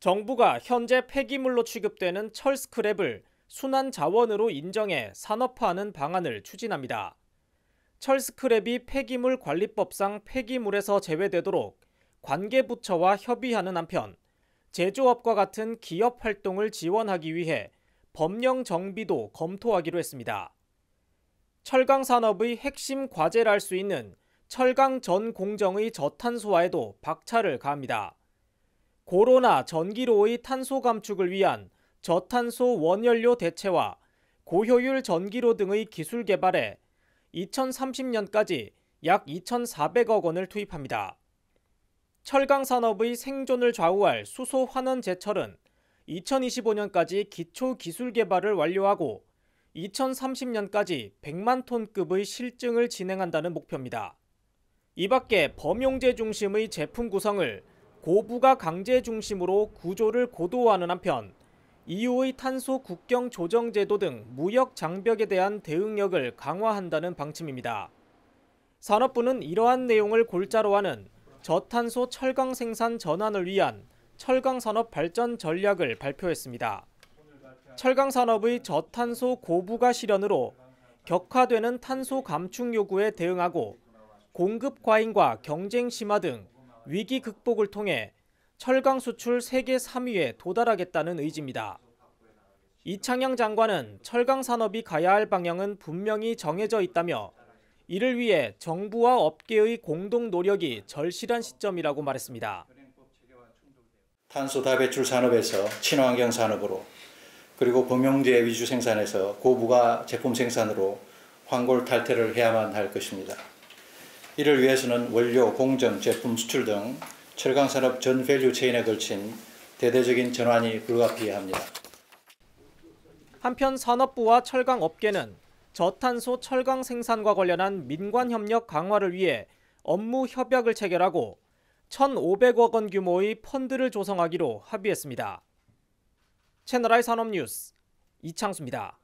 정부가 현재 폐기물로 취급되는 철 스크랩을 순환 자원으로 인정해 산업화하는 방안을 추진합니다. 철 스크랩이 폐기물 관리법상 폐기물에서 제외되도록 관계 부처와 협의하는 한편 제조업과 같은 기업 활동을 지원하기 위해 법령 정비도 검토하기로 했습니다. 철강 산업의 핵심 과제를 할수 있는 철강 전 공정의 저탄소화에도 박차를 가합니다. 고로나 전기로의 탄소 감축을 위한 저탄소 원연료 대체와 고효율 전기로 등의 기술 개발에 2030년까지 약 2,400억 원을 투입합니다. 철강 산업의 생존을 좌우할 수소 환원 제철은 2025년까지 기초 기술 개발을 완료하고 2030년까지 100만 톤급의 실증을 진행한다는 목표입니다. 이 밖에 범용제 중심의 제품 구성을 고부가 강제 중심으로 구조를 고도화하는 한편 EU의 탄소 국경 조정 제도 등 무역 장벽에 대한 대응력을 강화한다는 방침입니다. 산업부는 이러한 내용을 골자로 하는 저탄소 철강 생산 전환을 위한 철강 산업 발전 전략을 발표했습니다. 철강 산업의 저탄소 고부가 실현으로 격화되는 탄소 감축 요구에 대응하고 공급 과잉과 경쟁 심화 등 위기 극복을 통해 철강 수출 세계 3위에 도달하겠다는 의지입니다. 이창양 장관은 철강 산업이 가야 할 방향은 분명히 정해져 있다며 이를 위해 정부와 업계의 공동 노력이 절실한 시점이라고 말했습니다. 탄소 다배출 산업에서 친환경 산업으로 그리고 범용제 위주 생산에서 고부가 제품 생산으로 환골 탈태를 해야만 할 것입니다. 이를 위해서는 원료, 공정, 제품 수출 등 철강 산업 전 value chain에 걸친 대대적인 전환이 불가피합니다. 한편 산업부와 철강 업계는 저탄소 철강 생산과 관련한 민관 협력 강화를 위해 업무 협약을 체결하고 1,500억 원 규모의 펀드를 조성하기로 합의했습니다. 채널I 산업뉴스 이창수입니다.